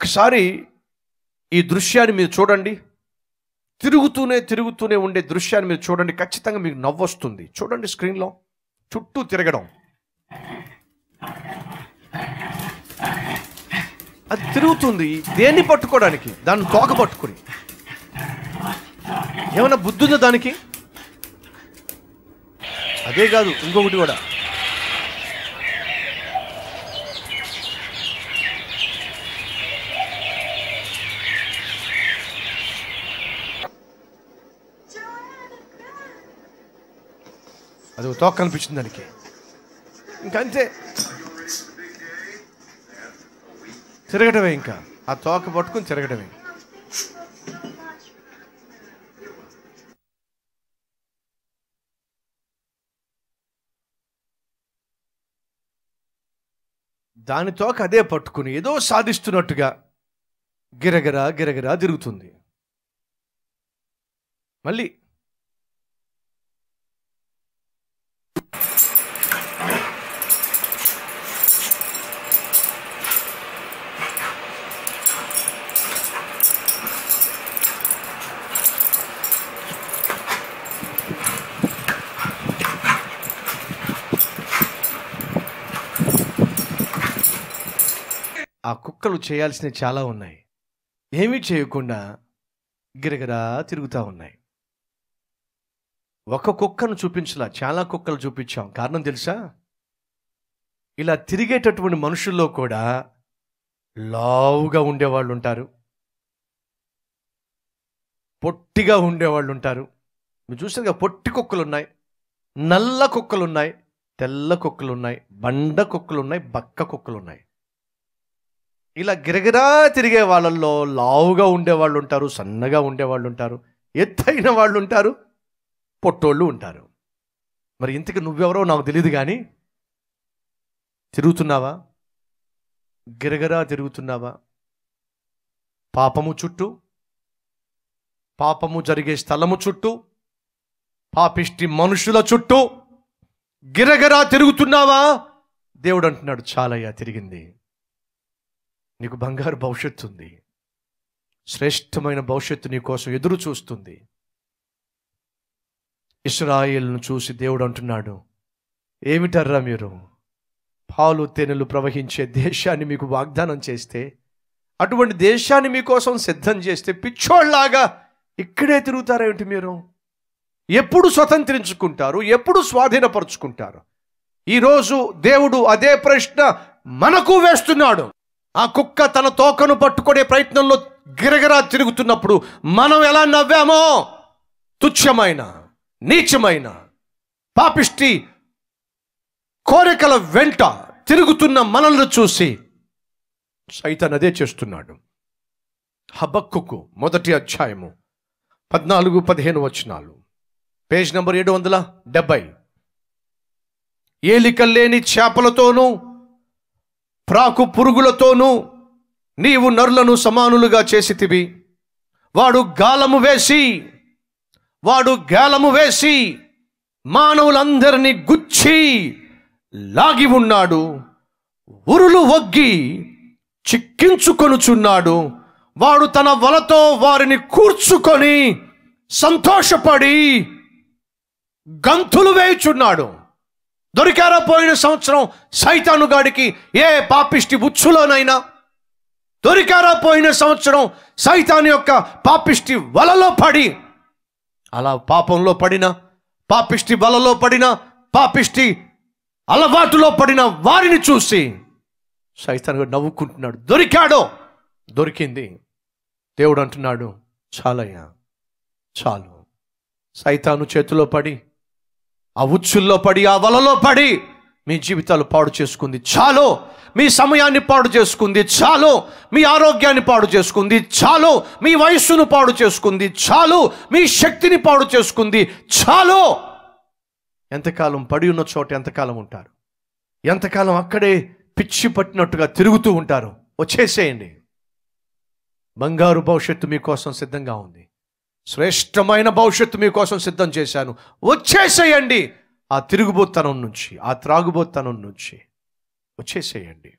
ఒకసారి ఈ దృశ్యాన్ని మీరు చూడండి. తిరుగుతూనే తిరుగుతూనే ఉండే దృశ్యాన్ని మీరు చూడండి. ఖచ్చితంగా మీకు నవ్వొస్తుంది చూడండి స్క్రీన్లో. చుట్టూ తిరగడం. అది తిరుగుతుంది. దేన్ని పట్టుకోవడానికి? దాన్ని తోక పట్టుకుని. ఏమైనా బుద్ధి ఉందా దానికి? అదే కాదు ఇంకొకటి కూడా. అది ఒక తోక కనిపించింది దానికి. ఇంకంతే. తిరగటమే ఇంకా. ఆ తోక పట్టుకుని తిరగటమే. దాని తోక అదే పట్టుకుని ఏదో సాధిస్తున్నట్టుగా గిరగిరా గిరగిరా తిరుగుతుంది. మళ్ళీ ఆ కుక్కలు చేయాల్సినవి చాలా ఉన్నాయి. ఏమీ చేయకుండా గిరగిరా తిరుగుతూ ఉన్నాయి. ఒక కుక్కను చూపించలా చాలా కుక్కలు చూపించాం. కారణం తెలుసా? ఇలా తిరిగేటటువంటి మనుషుల్లో కూడా లావుగా ఉండేవాళ్ళు ఉంటారు పొట్టిగా ఉండేవాళ్ళు ఉంటారు మీరు చూసారుగా పొట్టి కుక్కలు ఉన్నాయి నల్ల కుక్కలు ఉన్నాయి తెల్ల కుక్కలు ఉన్నాయి బండ కుక్కలు ఉన్నాయి బక్క కుక్కలు ఉన్నాయి ఇలా గిరగిరా తిరిగే వాళ్ళల్లో లావుగా ఉండేవాళ్ళు ఉంటారు సన్నగా ఉండేవాళ్ళు ఉంటారు ఎత్తైన వాళ్ళు ఉంటారు పొట్టోళ్ళు ఉంటారు. మరి ఇంతకు నువ్వెవరో నాకు తెలియదు కానీ తిరుగుతున్నావా? గిరగరా తిరుగుతున్నావా? పాపము చుట్టూ పాపము జరిగే స్థలము చుట్టూ పాపిష్టి మనుషుల చుట్టూ గిరగరా తిరుగుతున్నావా? దేవుడు అంటున్నాడు చాలయ్యా తిరిగింది. నీకు బంగారు భవిష్యత్తు ఉంది. శ్రేష్టమైన భవిష్యత్తు నీ కోసం ఎదురు చూస్తుంది. ఇస్రాయిల్ను చూసి దేవుడు అంటున్నాడు ఏమిటర్రా మీరు? పాలు తేనెలు ప్రవహించే దేశాన్ని మీకు వాగ్దానం చేస్తే అటువంటి దేశాన్ని మీకోసం సిద్ధం చేస్తే పిచ్చోళ్ళలాగా ఇక్కడే తిరుగుతారేమిటి మీరు? ఎప్పుడు స్వతంత్రించుకుంటారు? ఎప్పుడు స్వాధీనపరుచుకుంటారు? ఈరోజు దేవుడు అదే ప్రశ్న మనకు వేస్తున్నాడు. ఆ కుక్క తన తోకను పట్టుకునే ప్రయత్నంలో గిరగిరా తిరుగుతున్నప్పుడు మనం ఎలా నవ్వామో? తుచ్చమైన నీచమైన పాపిష్టి కోరికల వెంట తిరుగుతున్న మనల్ని చూసి సైతాన్ అదే చేస్తున్నాడు. హబక్కుకు మొదటి అధ్యాయము పద్నాలుగు పదిహేను వచనాలు. పేజ్ నెంబర్ ఏడు వందల డెబ్బై. ఏలికల్లేని చేపలతోనూ ప్రాకు పురుగులతోనూ నీవు నరులను సమానులుగా చేసితివి. వాడు గాలము వేసి వాడు గాలము వేసి మానవులందరినీ గుచ్చి లాగి ఉన్నాడు. ఉరులు వగ్గి చిక్కించుకొనుచున్నాడు. వాడు తన వలతో వారిని కూర్చుకొని సంతోషపడి గంతులు వేయుచున్నాడు. దొరికారా పోయిన సంవత్సరం సైతానుగాడికి ఏ పాపిష్టి ఉచ్చులోనైనా? దొరికారా పోయిన సంవత్సరం సైతాను యొక్క పాపిష్టి వలలో పడి? అలా పాపంలో పడిన పాపిష్టి వలలో పడిన పాపిష్టి అలవాటులో పడిన వారిని చూసి సైతాన్ నవ్వుకుంటున్నాడు. దొరికాడో? దొరికింది. దేవుడు అంటున్నాడు చాలయ్యా చాలు. సైతాను చేతిలో పడి ఆ ఉచ్చుల్లో పడి ఆ వలలో పడి మీ జీవితాలు పాడు చేసుకుంది చాలు. మీ సమయాన్ని పాడు చేసుకుంది చాలు. మీ ఆరోగ్యాన్ని పాడు చేసుకుంది చాలు. మీ వయస్సును పాడు చేసుకుంది చాలు. మీ శక్తిని పాడు చేసుకుంది చాలు. ఎంతకాలం పడి ఉన్న చోట ఎంతకాలం ఉంటారు? ఎంతకాలం అక్కడే పిచ్చి పట్టినట్టుగా తిరుగుతూ ఉంటారు? వచ్చేసేయండి. బంగారు భవిష్యత్తు మీకోసం సిద్ధంగా ఉంది. శ్రేష్టమైన భవిష్యత్తు మీకోసం సిద్ధం చేశాను. వచ్చేసేయండి. ఆ తిరుగుబోతనం నుంచి ఆ త్రాగుబోతనం నుంచి. వచ్చేసేయండి.